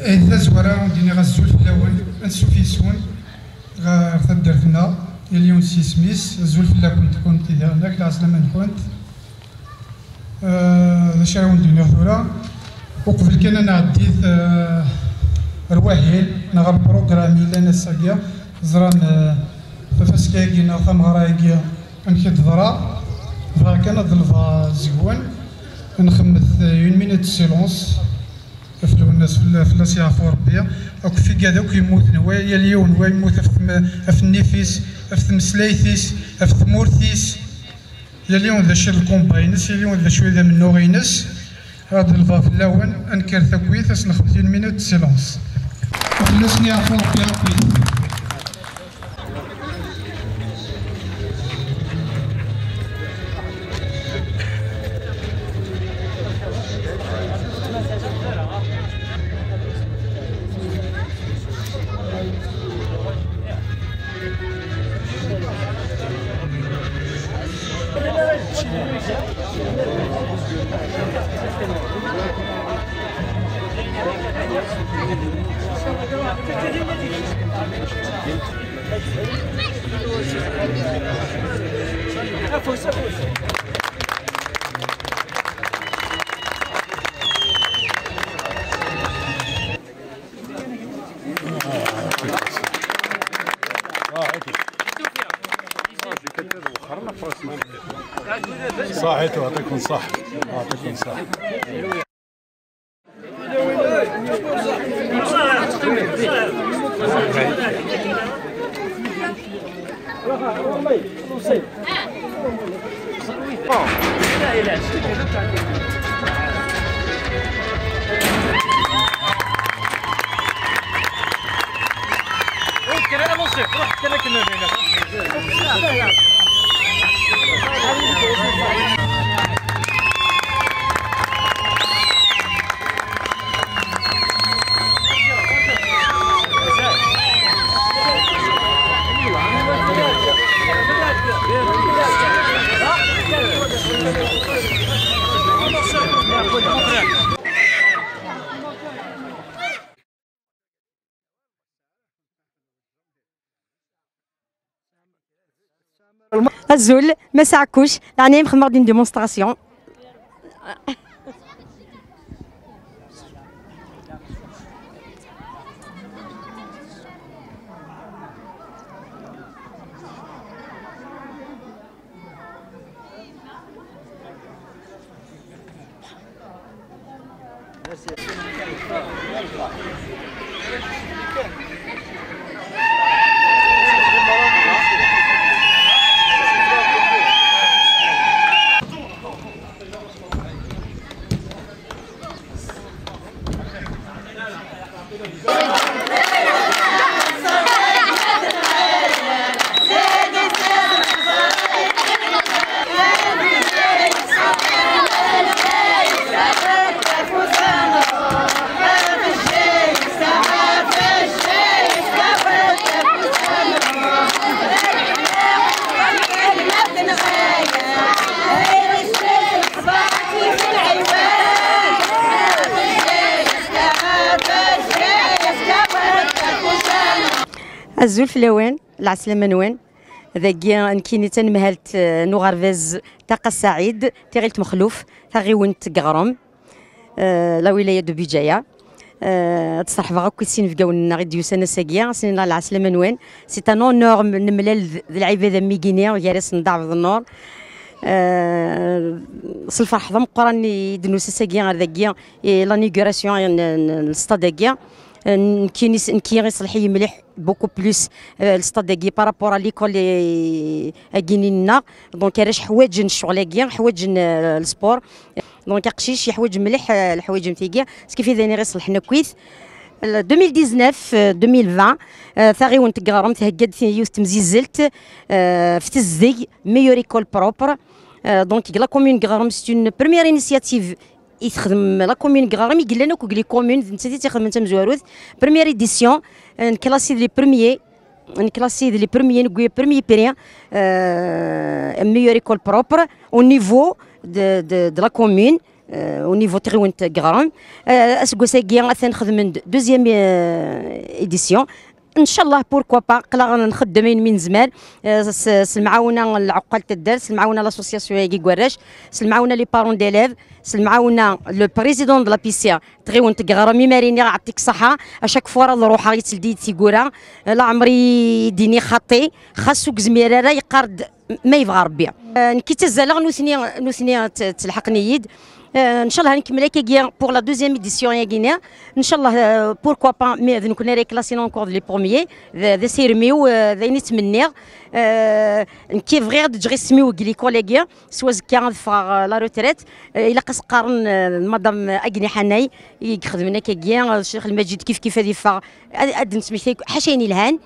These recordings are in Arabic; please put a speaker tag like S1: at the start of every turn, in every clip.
S1: إذا زورا وديني غزول في الأول نسوفيسون غا تدرتنا اليوم سيسميس زول في كنت كنت إذا هناك العسلة من كنت. ذا شارع ندير ثورة وقبل كان أنا عديت آه، رواهيل نغا البروغرامي لنا الساقيا زران آه، فاسكاكي نا ثمغراكي انكي ضرا ضرا كان ضلفا زيوان نخمث اون مينوت سيلونس في الناس في لاسيا في ربي. اك في كذا يموت يا اليوم ويموت في النفيس في تمسلايثيس في ثمورثيس يا اليوم ذا شي الكومباينس يا اليوم ذا شوية من نوغينس هذا الفاف الأول. أنكر ثكويت اسنخ 30 مينوت سيلونس. خلصني عفوا في
S2: صحيتوا يعطيكم صح يعطيكم صح
S3: روح كذا كنا بينك
S4: الزول ما ساعكوش يعني مخمر دين ديمونستراسيون الزول في لوين العسلة منوين ذاكيا نكيني تنمهلت آه، نوغارفيز تاقا السعيد تغيلت مخلوف تغيونت قغرم. آه، لا ولاية دو بيجايا أه تصرح فغا كويسين في قاون غير ديو سنة ساقيا سنين العسلة منوين سي ان اونور نملال العبادة ميكينيا ويارس نضعف النور أه الفرح ضم قران دنوس ساقيا ذاكيا لانيغوراسيون الستاد نكيني نكي غيصلحي مليح بوكو بلوس الستاد داكي بارابور ليكول اكينينا دونك راش حوايج الشغل كيا حوايج السبور دونك قشيش يحوايج مليح الحوايج نتيكيا سكيفي ذاني غيصلحنا كويس 2019 2020 ثاغي وانت قارم تهقد يوث تمزيزلت في تزي ميور ايكول بروبر دونك لا كومون غارم سي اون بروميير انيسياتيف يخدم لا كومين غرام يقول لنا كوكلي كومين انت تخدم أنت مزواروث بريمير ايديسيون نكلاسي لي بروميي نكلاسي لي بروميي نقول بروميي بيريان ميور ايكول بروبر أو نيفو de, de, de la commune أو نيفو تغيونت غرام اسكوساكيا نخدم دوزيام ايديسيون ان شاء الله بوركوا با قلا نخدمين من زمان. المعاونه العقال الدرس المعاونه لاسوسياسيون كي كواراش المعاونه لي بارون ديليف المعاونه لو بريزيدون دو لا بيسيا تغيون تقرا ماريني يعطيك الصحه اشاك فوا راه نروح يتلدي تيقورا لا عمري ديني خطي خاصو كزميرة يقارد ما يبغى ربي. نكي تزالغ نوثني نوثني تلحق نيد ان شاء الله نكمل هكا بور لا دوزيام ايديسيون يا غينيا ان شاء الله بوركوا با مي نكون ريكلاسين اونكور لي بروميي ذا سيرميو ذا نتمنى كي فغير تجي سميو لي كوليغيا سوا زكا فار لا روتريت إلى قاس قارن مدام اغني حناي يخدمنا كيا الشيخ المجيد كيف كيف هذه فا اد نسمي حاشيني الهان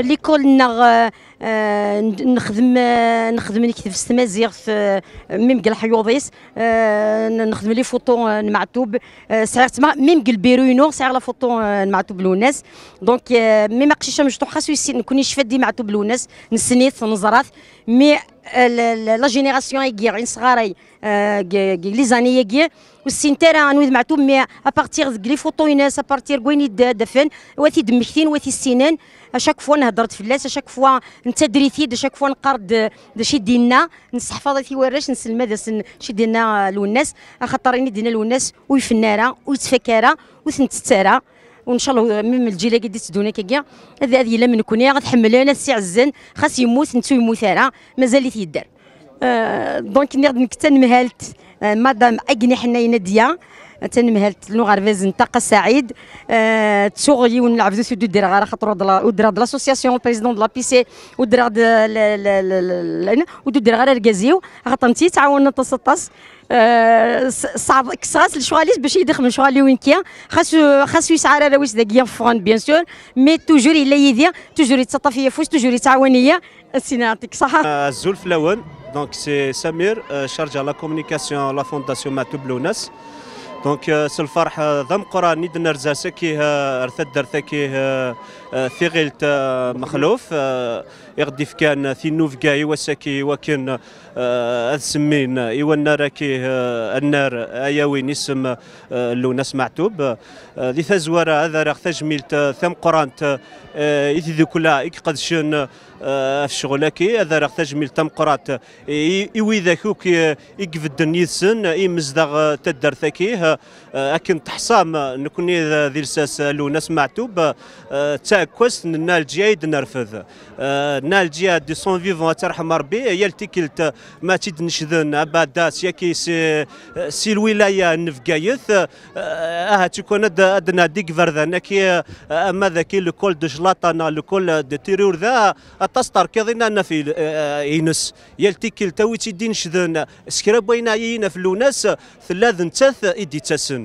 S4: ليكول نغ آه، نخدم آه، نخدم نكتب في التمازيغ في ميم قال حيوضيس آه، نخدم لي فوطو المعتوب. ساعات ما ميم قال بيروينو ساعة لا فوطو المعتوب لوناس دونك مي ما قشيش مجتو خاصو يسي نكون يشفدي معتوب لوناس نسنيت نزرات. مي لا جينيراسيون يجي صغاري لي زاني يجي والسنتارا انويد معتوب مي ابارتيغ لي فوطو يناس ابارتيغ وين دفن وثي دمكتين وثي السنان اشاك فوا نهضرت في اللاس اشاك فوا انت دريتي اشاك فوا نقرد شي دينا نستحفظ في وراش نسلم هذا شي دينا لوناس خاطر دينا لوناس ويفنارا ويتفكارا وثنتتارا وان شاء الله من الجيل قد تدونا كيا هذه هذه لما نكون غتحمل أنا السي عزن خاص يموت نتو يموت راه مازال يدار أه دونك نقدر نكتن مهالت أه مادام اجني تنمهلت لو غارفيز نتاقا سعيد. أه تشغلي ونلعب دو دير غير خاطر ودرا د لاسوسياسيون بريزيدون دو لا بي ودرا ودو دير غير ركازيو خاطر انت تعاون تصطاس صعب كساس الشغاليس باش يدخل شغالي وين كيا خاصو خاصو يسعى راه واش داك فون بيان سور مي توجور الا يدير توجور يتصطى فيا فوس توجور يتعاونيه سينا يعطيك الصحه
S5: الزول فلاون دونك سي سمير شارج لا كومونيكاسيون لا فونداسيون ماتو بلوناس دونك سي الفرح ضم قران نيد نرزاسه كيه أرثد درثا كيه ثيغلت مخلوف يغدي كان في نوف كاي وساكي وكن السمين ايوا النار كي النار اياوين اسم اللوناس معتوب ذي ثزوره هذا راه تجميلت ثم قرانت إذ ذي كلها قدشن في شغلك هذا راه تجميل تم قرات. إيوي ذاكوك يقفد يسن يمزدغ تدر أكن تحصام نكوني ذي الساس لوناس معتوب تاكوس نال جيد نرفذ. نال جيد دي سون فيفون ترحم ربي يلتي كلت ما تيد نشذن اباداس ياكي سي سي الولاية نفقايث. آه تكون ادنا ديك فردان. كي أما ذاكي لكل دو جلاطانا لكل دو تيرور ذا تستر كيضينا في ينس يلتي كلتا ويتي دين شذن سكرا يينا في لوناس ثلاث نتاث إيدي تسن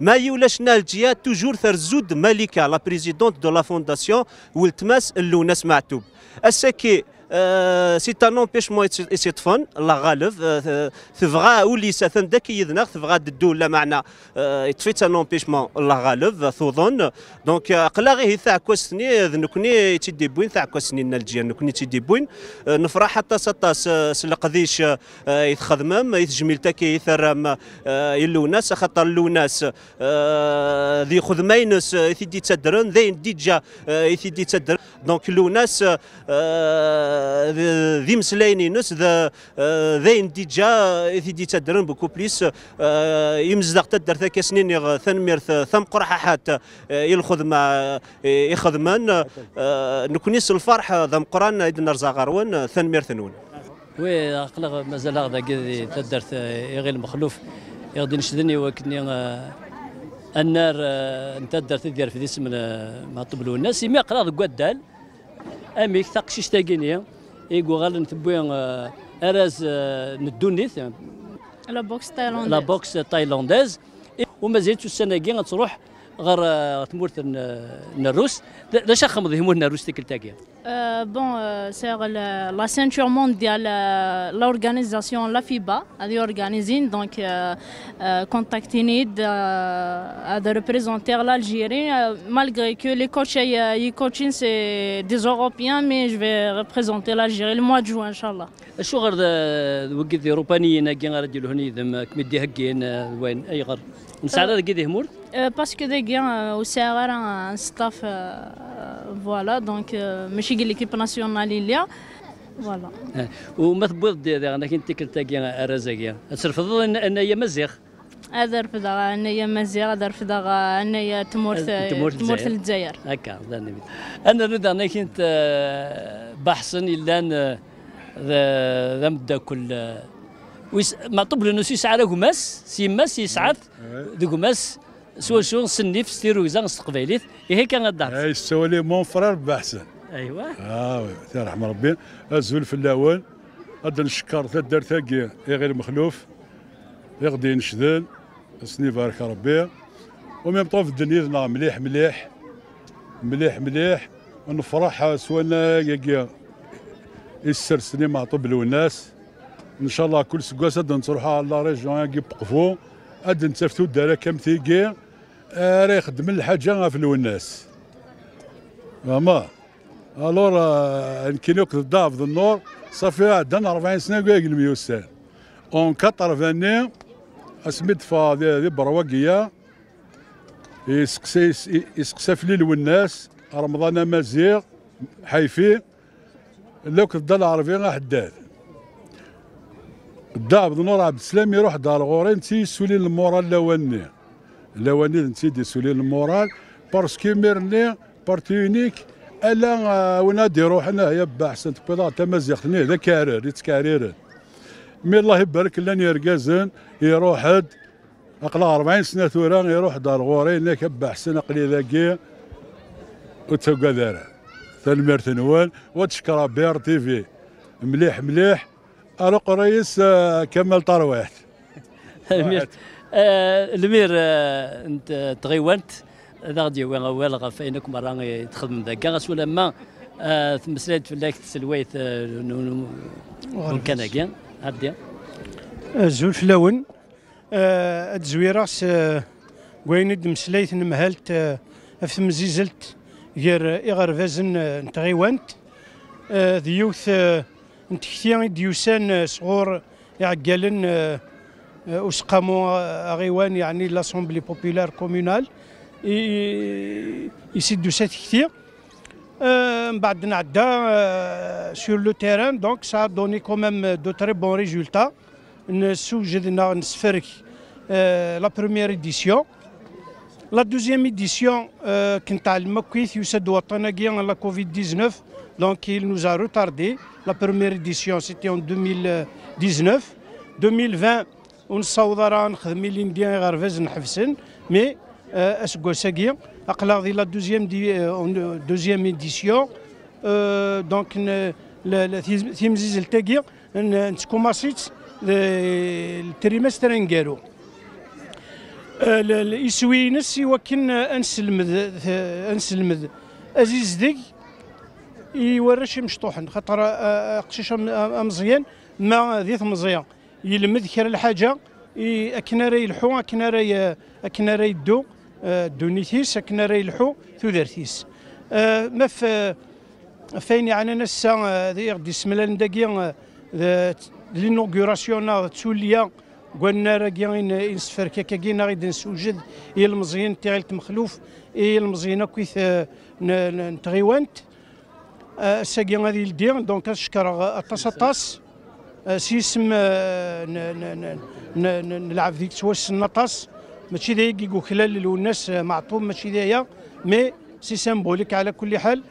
S5: ما يولاش نالجيا توجور ثرزود مالكه لا بريزيدونت دو لا فونداسيون ولتماس اللوناس معتوب السكي سي ان امبيشمون يسيطفن الله غالب ولي ساثن داك يذنغ تبغى الدولة معنا يطفيت ان امبيشمون الله غالب ثوظن دونك قلا غيه ثاع كوسني نكوني تيدي بوين ثاع كوسني نالجيا نكوني تيدي بوين نفرح حتى سطاس سلقذيش يتخدمم يتجميل تاكي يثرم يلوناس خاطر اللوناس ذي خدمينس يثدي تدرن ذي ديجا يثدي تدرن دونك اللوناس ذي مسلايني نس ذا ذين ديجا في دي تدرن بوكو بليس يمزدق تدر ثاك سنين ثنميرث ثم قرحة حتى يلخذ ما يخدمان نكونيس الفرح ذا مقران إذن نرزا غروان ثنمير ثنون
S6: وي اقلق مازال غدا كذي تدرت غير المخلوف. يغدي نشدني وكني النار نتدر تدير في اسم ما طبلوا الناس يمي قرا قدال أميك تقشيش تاقيني. إيكو غال نتبوي اراز ندونيث.
S7: لا بوكس تايلانديز
S6: لا بوكس تايلانديز وما زالت السنة كي غتروح غير آه، تمورث الروس. لاش خمض يهمون الروس ديك التاكيا
S7: بون سي لا سانتور مون ديال لورغانيزاسيون لا فيبا هذي اورغانيزين دونك كونتاكتيني هذا ريبريزونتير لالجيري مالغري كو لي كوتش اي كوتشين سي دي اوروبيان مي جو في ريبريزونتي لالجيري الموا مواد جوان ان شاء الله شو غير
S6: آه، وقت الأوروبانيين كي غادي يديروا هني كمدي هكين آه، وين أي غير. نسعد هذا
S7: كي Parce que des gars au CRR un staff euh, voilà donc euh, ماشي قال l'équipe nationale il y a. Voilà.
S6: وما تبوض دي هذا أنا كنت كنت هكي ارزاكيا ترفض ان ان هي مزيغ
S7: هذا رفض انايا مزيغ هذا رفض انايا تمورث
S6: تمورث
S7: تمورث
S6: الجزائر.
S7: الجزائر
S6: هكا أنا نريد أنا كنت بحثا الا ان ذا ويس ما طبل انه يسعى له قماس سيماس يسعث ذو قماس سوا شو سنيف ستيرو زان استقباليت هي كان الدار
S2: أي سوالي مون فرار بحسن
S6: ايوا
S2: آه وي يرحم ربي. الزول في الأول غادي نشكر تدار ثاقي يا غير مخلوف يغدي نشدل سني بارك ربي. وميم طوف الدنيا مليح مليح مليح مليح. ونفرح سوانا يسر سني مع طب الناس إن شاء الله كل سكواس نروحوا على لا ريجيون ياكي بقفو غادي نتفتو الدار كم تيكي آه، راه يخدم الحاجة في الوناس. فما ألور كي وقت الضعف النور صافي عندنا 40 سنة كاع الميوسان. أون 80 أسميت فا دي برواقيه يسقسي يسقسى في ليل والناس رمضان مزيغ حيفي. لو كنت الدار العربيه غا حداد. الدعب نور عبد السلام يروح دار غورين تي سولي المورال الاولاني الاولاني نتي دي سولي المورال باسكو ميرني بارتي يونيك ألا آه، وين غادي يروح هنايا باحسن تبيضا تمازيغتني هذا كارير يتكارير مي الله يبارك لاني ركازن يروح هاد أقلا 40 سنة ثورا يروح دار غورين لك باحسن أقلي ذاكي وتوقع دارا تنمير نوال وتشكر بير تي في. مليح مليح. أرق رئيس آه، كمال طروات
S6: المير آه، المير آه، انت تغيونت ذا غادي وين غوال غا فاينك مرة يدخل من ذاك غاس ولا ما تمسلات في لاك تسلويت آه، نو- نو- نو كان هادي.
S8: زول فلاون آه، هاد زويراس آه، كوين مسليت نمهلت في مزيزلت غير إغرفازن نتغيوانت ديوث آه، نتكتيا ديوسان صغور يعقلن آه، آه، أسقامو آه، أغيوان يعني لاسومبلي بوبولار كومونال يسدو سات كتير Euh, من بعد نعدى سور لو تيران دونك سا دوني كومام دو تري بون ريزولتا نسوجدنا نسفرك لا بروميير ايديسيون لا دوزيام ايديسيون كنت على المكويث يسد وطناكيا لا كوفيد 19 دونك il nous a retardé la première édition c'était en 2019 2020 ونصوض راه نخدم لي ندير غير فاز نحفسن مي اسكوساكي اقلا دي لا دوزيام دي دوزيام ايديسيون دونك تيمزيز التاكي نتكوماسيت التريمستر نكارو يسوينس يوكن انسلمد انسلمد أزيز ديك يورش مشطوحن خاطر آه، قشيش مزيان ما ذيث مزيان. يلمد كرا الحاجة أكنا راه يلحو أكنا راه أكنا راه يدو آه، دونيتيس أكنا راه يلحو ثودرتيس آه، ما في فين يعني نسا آه، غدي سملان داكيا لينوغوراسيون تسوليا قلنا راه كاين ينسفر كاكا كاين غادي نسوجد هي المزيان تاع مخلوف هي المزيان كويث نتغيوانت. ساقي غادي يلدي دونك نشكر اطاس أطاس. سيسم آه، نلعب ديك تواس النطاس ماشي ذاك يقول خلال الناس معطوب ماشي ذايا مي سي سيمبوليك على كل حال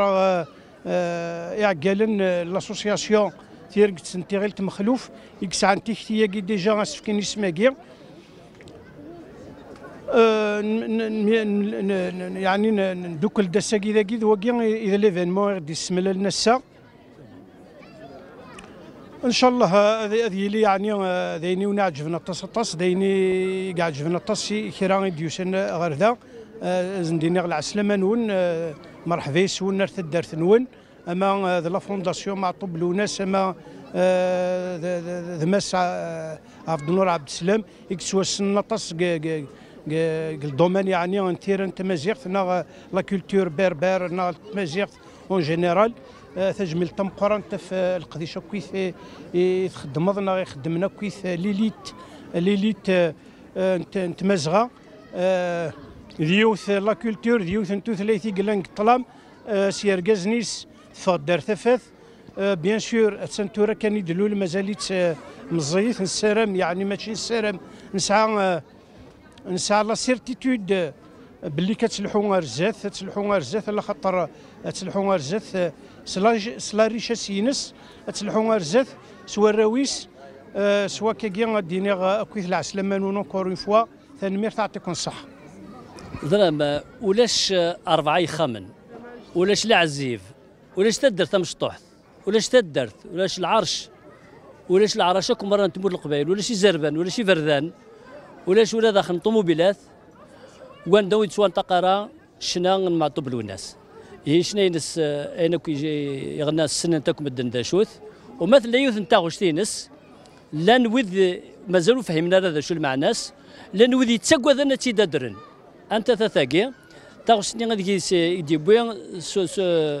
S8: آه، آه، يعقلن لاسوسياسيون تيرك تنتيغيل مخلوف يكسع عن تيختي كي ديجا غاسفكين يسماكي آه، يعني ن- ندوكل داساكي ذاكي ذواكي اذا ليفينمون غادي يسمى لنا ان شاء الله هذه اللي يعني آه، ذيني ونا عجبنا الطاس الطاس ذيني كاع عجبنا الطاس كيرا ديوسن غير ذا آه، زنديني على العسلامه نون آه، مرحبا يسون نرث الدرث نون. أما ذا لا فونداسيون مع طب لوناس أما ذا ماس عبد النور عبد السلام اكسوا السنطس الدومين يعني انتير تمازيغت نا لا كولتور بربر نا تمازيغت اون جينيرال. تجمل تم قران في القديشة كويث يخدم نا يخدمنا كويث ليليت ليليت نتمازغه ديوث لا كولتور ديوث نتو ثلاثي قلان طلام سير كازنيس تفضل ثفاث. بيان سور تسنتورا كان يدلول مازاليت مزيت نسرم يعني ماشي نسرم نسعى نسعى لا سيرتيتود باللي كتلحو رزات تلحو رزات على خاطر تلحو رزات سلا ريشا سينس تلحو رزات سوا الراويس سوا كاكيا غاديني اكويث العسلامة نون اونكور اون فوا ثاني تعطيكم الصحة.
S6: ظلام ولاش أربعة يخمن ولاش العزيف؟ ولاش تدر تمشطوح ولاش تدرت؟ ولاش العرش؟ ولاش العرشه كم مرة تمر القبائل ولاش زربان ولاش فردان ولاش ولا داخل طوموبيلات؟ وان دويت سوان تقرا شنا مع طبلو الناس شنا ينس أنا كي يغنى السنة تاكم الدنداشوث ومثل يوث نتا غشتينس لأن وذ مازالوا فهمنا هذا شو المعناس لأن وذ ذا تيدادرن أنت تثاقي تاغشني غادي يدي بوين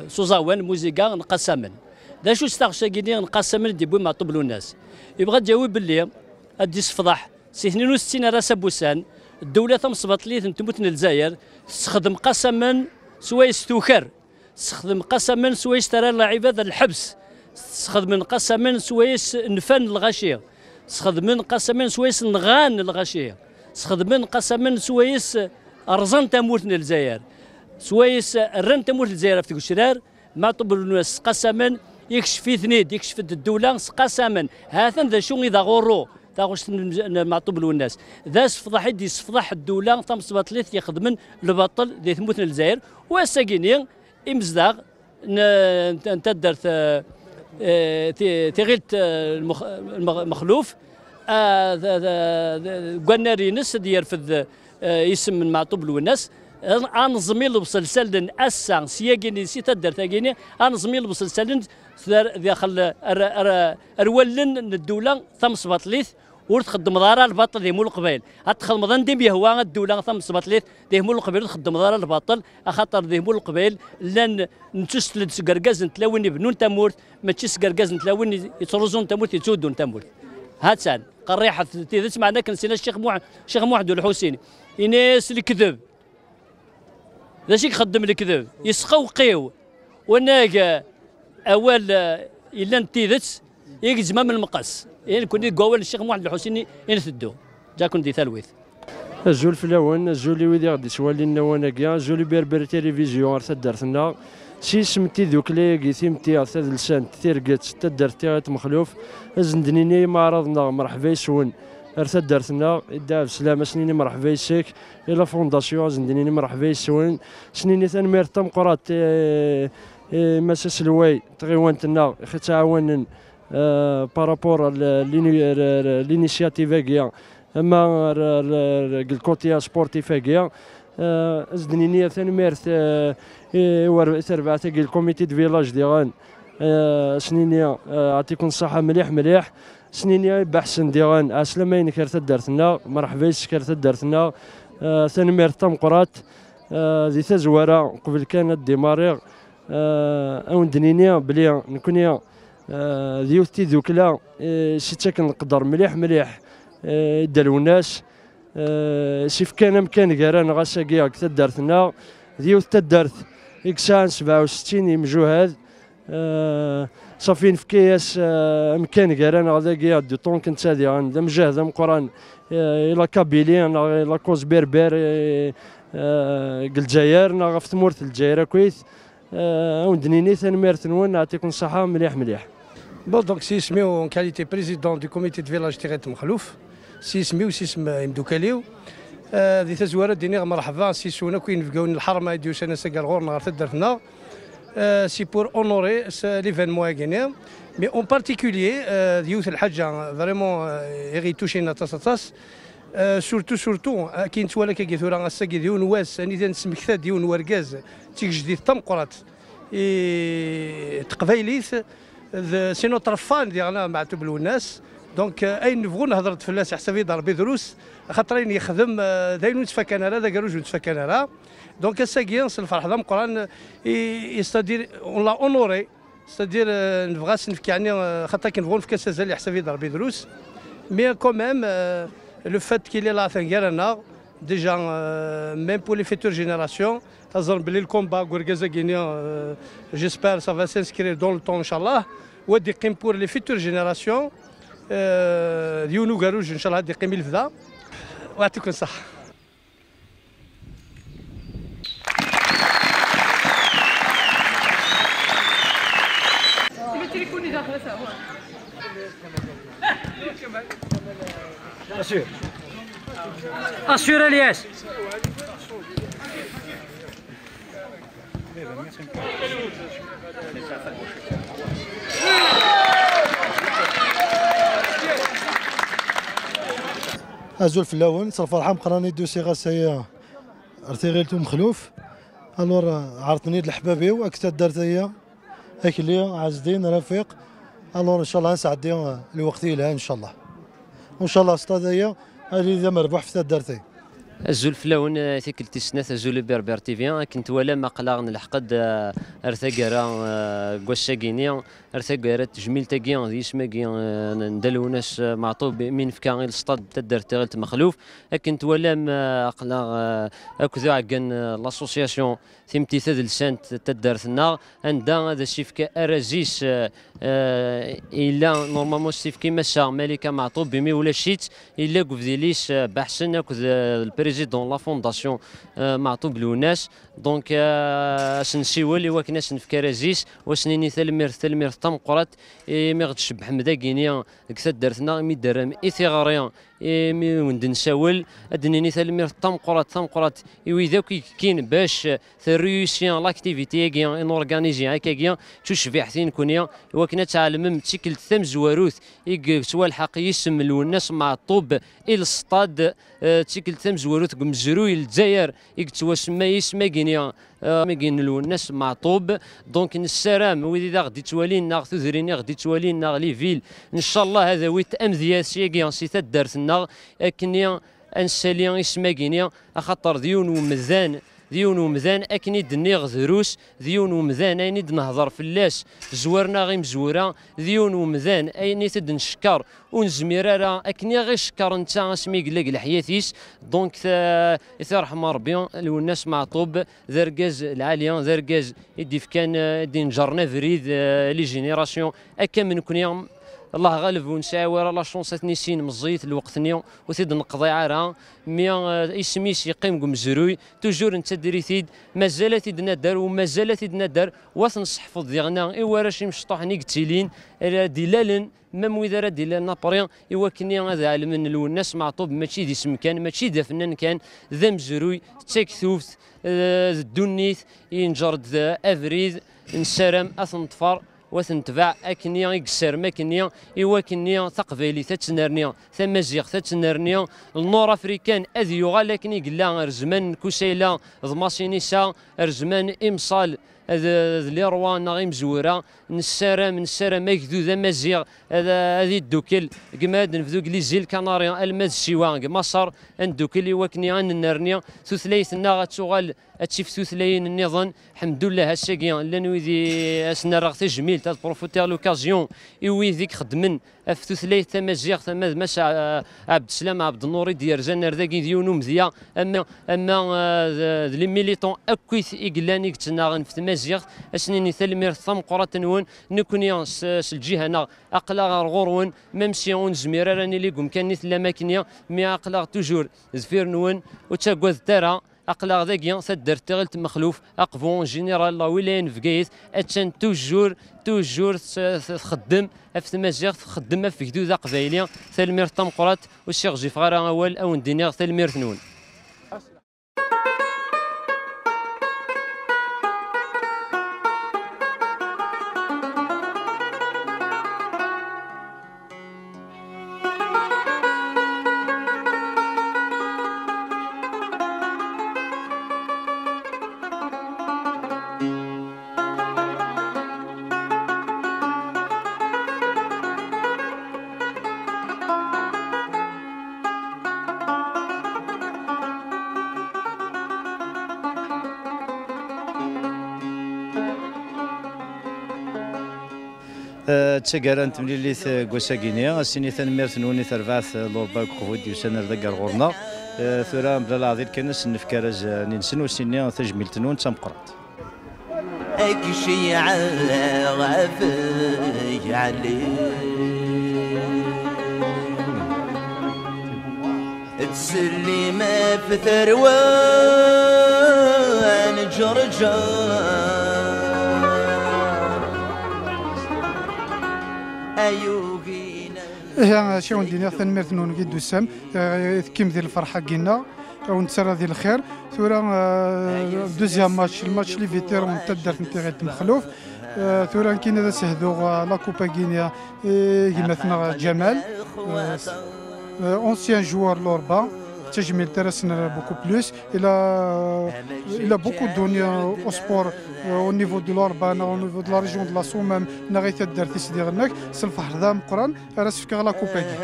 S6: سوزاوان موزيكا نقسمن ذا شو استغشى كيني نقسم دي بوين مع طبلو الناس يبغى تجاوب باللي ادي صفضح سي 62 راس بوسان الدولة تمصبط لي تموت الجزائر تستخدم قسما سوايس توكر تستخدم قسما سوايس ترى اللاعبة ذا الحبس تستخدم قسما سوايس نفن الغشية تستخدم قسما سوايس نغان الغشية تستخدم قسما سوايس أرزان تموت الجزائر سوايس الرن تموت الجزائر في الشرار ما طبل قسما يكشف في ثنيد يكشف الدولة قسما هذا ذا شو إذا غورو. تاغوش معطوب الناس. ذا سفضح يدي سفضح الدولة ثم سبطليث يخدمن البطل ذي ثموت الجزائر. وساكيني إمزداغ نتدر تغيلت المخلوف. قلنا رينس يرفض اسم من معطوب الناس. أنا زميل بسلسل اسا سياقيني سي تدر تاقيني أنا زميل بسلسل داخل رولن الدولة ثم سباطليث ورتخدم دارا الباطل ذي مول قبيل اتخل مضان ديم يهوا الدولة ثم سباطليث ذي مول قبيل تخدم دارا الباطل اخاطر ذي مول قبيل لأن نتسلد سكركاز نتلاوني بنون تمورت ما تشس كركاز نتلاوني يترزون تمورت يتودون تمورت هاتسان قريحة تيذت معنا كنسينا الشيخ موحد الشيخ موحد الحسيني. يناس الكذب. ذا شيك خدم الكذب. يسقوقيو وناقا أول إلا نتيذت يجزم من المقص. يعني كنت قول الشيخ محمد الحسيني ينثدو جا كنت ثالويث
S9: الزول في الأول الزول اللي ويدي غادي سوالي لنا كاع الزول بيربر تلفزيون ارث دارتنا سي سمتي ذوك لي ثيمتي ارث لسان تيرقت تدرتي مخلوف. ازندنيني ما عرضنا مرحبا يسون. ارث دارتنا دا بسلامة سنيني مرحبا يسك إلى فونداسيون زندنيني مرحبا يسون. سنيني ميرتم قرات آه مساس الواي تغيوانتنا خي تعاون بارابور لينيسياتيف كيا اما الكوتي سبورتيف كيا ازدنيني ثاني ميرث ثربعة تاقي الكوميتي دو فيلاج ديغان سنينيا عطيكم الصحة مليح مليح سنينيا بحسن ديغان اسلامين كرت دارتنا مرحبا كرت دارتنا ثاني ميرث تمقرات ذي تزوارة قبل كانت ديماريغ أو دنينيا بلي نكونيا ديوتي ذوكلا شي تاكن نقدر مليح مليح دالو الناس شيف كان مكان كاران غاساكي أكثر دارتنا ديوت تدارت إكسان 67 يمجوهد صافين في كياس مكان كاران غادي دو طون كنت هادي عند مجاهد مقران إلى كابيلي إلى كوز بيربير الجزائر غف ثمورت الجزائر كويس وندنيني ثاني نون نعطيكم الصحة مليح مليح.
S8: Bon, donc si اسمي en qualité président du comité de village تيغيت مخلوف سي اسمي وسي اسم يمدوكاليو ذي تزوارة دينيغ مرحبا سي سونا كوين فقون الحرمة يديو سنة سكر غور نغار تدرتنا سي بور اونوري ليفينمون غينيا مي اون بارتيكوليي ديوث الحاجة فريمون يغي توشينا تاس تاس سورتو سورتو كاين توالا كي ثورا غاسا ديون واس اني تنسمكتا ديون وركاز تيك جديد تمقرات تقبايليت سي نوتر فان ديالنا مع تبلو الناس. دونك أين نبغوا نهضر فلاس حسابي ضربي دروس خاطرين يخدم داين نتفكن أنا دا قالوا نتفكن أنا دونك الساكيان الفرح. ذا مقران يستدير اون لا اونوري ستادير نبغى نفكي يعني خاطر كي نبغوا نفكي سازال حسابي ضربي دروس مي كوميم لو فات كي لي لا ثانكيرانا ديجا ميم بور لي فيتور جينيراسيون تظن بلي الكومبا غورغازا غينيا جيسبر سا فا سانسكرير دون لو طون ان شاء الله ودي قيم بور لي فيتور جينيراسيون ديونو قاروج ان شاء الله دي قيم الفدا ويعطيكم الصحه
S3: Assure. Assure Elias.
S10: أزول في الأول صرف مقراني دوسي غاسايا ارتيغيلتو مخلوف. ألور عرضني الحبابي وأكتا دارت هي. اكلي عازدين رفيق. ألور إن شاء الله نسعدي الوقت لها إن شاء الله. وإن شاء الله أستاذ هي هذه إذا مربح في دارتي
S11: الزول فلاون تيكلتي سنات الزول بربر تيفي كنت ولا ما قلاغ الحقد ارثا كواشاكيني ارثا كارا تجميل تاكيان دي سماكي ندلوناس معطوب من فكا غير السطاد تدار تغير مخلوف كنت ولا ما قلاغ اكو عكان لاسوسياسيون ثيمتي ثاد لسانت تدارتنا عندها هذا الشيء فكا أرازيس إلا نورمالمون السيف كيما سا مالكه معطوب بمي ولا شيت إلا كوفديليس بحسن اكو البريزيدون لا فونداسيون معطوب لوناس. دونك سنسيول اللي واكنا سنفكر ازيس وسنيني ثلمير ثلمير تمقرات مي غد شبح مدا كينيا كثا درتنا مي درام ايثيغاريان مي وند نساول. ادنيني ثلمير تمقرات تمقرات ايوي ذاك كاين باش ثريوسيان لاكتيفيتي كيان إن أورغانيزي هكا كيان تشبع ثين كونيا. وكنا تعلم تيكل ثم زواروث سوا الحق يسم الناس معطوب إلى الصطاد. تيكل ثم زواروث مزروي الجزائر يك توسمى يسمى كينيا. ماكين الناس معطوب دونك نسرام ويدي ذا غدي توالينا تذريني غدي توالينا لي فيل. إن شاء الله هذا ويت أمذياس ياكي سي تدارتنا اكنيا انساليا اسماكينيا اخاطر ديون ومذان ديون ومذان اكني دني غذروس ديون ومذان ايني نهضر فلاس زورنا غير مزورا ديون ومذان ايني تد نشكر ونزمير اكني غير شكر انت اسمي قلق الحياتيس دونك يرحم ربي الناس معطوب ذرقاز العاليه ذرقاز يدي كان دي نجرنا فريد لي جينيراسيون اكا من كونيا الله غالب ونساوي لا شونس نيسين مزيت الوقت نيو وثيد نقضي عارها مي إسميس يقيم مزروي توجور انت دريتيد مازال تيد ندر ومازال تيد ندر وثنصحفظ ديالنا ايوا راه شي مشطوح نيكتيلين. دلالن ميم وإذا راه ديال نابريون ايوا كني هذا علم الناس معطوب. ماشي دي سم كان ماشي دا فنان كان. ذا مزروي تكثوث الدنيث ينجرد افريد نسرم أثنطفر. وثنتبع اكنيا يكسر ماكنيا إيوا كنيا تقبيلي تتنرنيا ثمازيغ تتنرنيا النور أفريكان أذ يغال لكن يقلا رزمان كوسيلا ضماسينيسا رزمان إمصال اللي روانا غير مزوره ما يكذو ذا مزيغ هذا هذه الدوكل كما هاد نفذو كليزي الكناريا الماز السيوان مصر الدوكل يوكني ان نرنيا ثلاثيتنا غتوغال اتشيف ثلاثين النظام الحمد لله هساكيان لأن ويدي اسنا راه تجميل تاد بروفوتير لوكازيون. اي ذيك خدمن في ثلاث تمازيغ ثما ماشا عبد السلام عبد النور ديال زنر ذاك ديونو مزيا أما أما لي ميليتون اكويت اقلاني كتنا في تمازيغ اسنيني ثلمير ثم قرة نون نكوني الجهه نا أقلا غورون اون زمير راني ليكم. كان نيت الاماكن مي أقلا توجور. زفير نون وتاكوز ترى. اقلا ذاكيا تدر تغل مخلوف. أقفون جينيرال لا فكايت اتشان توجور توجور تخدم في تمازيغ تخدم في كدو ذا قبايلي ثلمير تمقرات والشيخ جيفغارا أول. أو ندينيغ ثلمير ثنون
S12: تساقرانت مليليت كوساكينيا السيني تنميرت نوني تربعث لوربا كوفو ديوسان ردق غورنا ثورا بلا العظيم كان نسنف كراز ننسن وسيني تجميل تنون تمقرات.
S13: اكشي على غفي علي تسلي ما في ثروان جرجان.
S1: هي شي وندينا ثنمير ثنون قد وسام كيم ديال الفرحة كينا ونتسرى ديال الخير. ثورا دوزيام ماتش الماتش اللي فيتيرون تدرت نتي مخلوف ثورا كاين هذا سهدو لا كوبا غينيا كيما جمال. أونسيان جوار لوربا تجميل درسنا بوكو بلوس إلى إلى بوكو دوني أو سبور أو نيفو دو لوربان أو نيفو دو لا ريجون دو لا سومام نغي تدار تيس ديالناك سلفح ذا مقران راس فيك لا كوباكي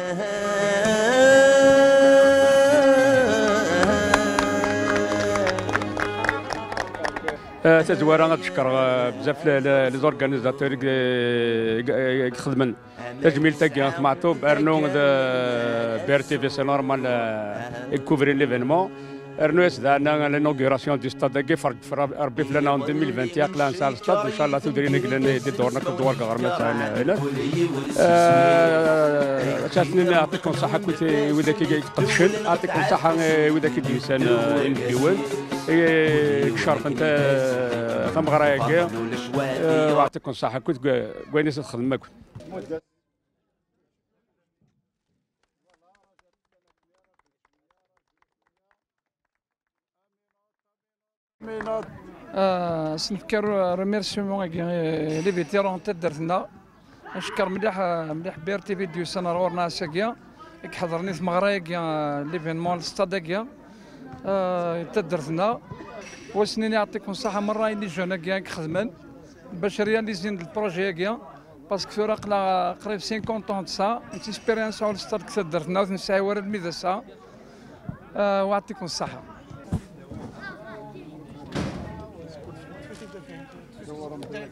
S14: تزوار أنا تشكر بزاف لي زورغانيزاتور يخدمن تجميل تاكي معطوب ارنو بير تي في سي نورمال يكوفري ليفينمون. أرنو يسدعنا لانوغوراسيون دو ستاد كي فرق ربي فلانا 2020 يقلا نسال الستاد إن شاء الله تدري نقلنا دي دورنا كدوار كغرمت هنا. شاتني نعطيكم صحة كنت وذا كي يقدشن نعطيكم صحة وذا كي ديسان ينبيون شرف أنت فم غرايا ويعطيكم الصحة كنت كوينيس تخدم معكم
S15: سنفكر ريميرسيمون لي فيتيرون تدرتنا نشكر مليح مليح بير تي في ديو سنة رورنا ساكيا حضرني في مغرايا ليفينمون الستادكيا آه تدرتنا وسنين يعطيكم الصحة مرة اللي جونا كيا خدمن باش رياليزين البروجي كيا باسكو ثورا قلا قريب 50 طون سا اكسبيريونس على الستاد كتدرتنا ونسعي ورا الميدا سا آه ويعطيكم الصحة
S1: Dovorom, že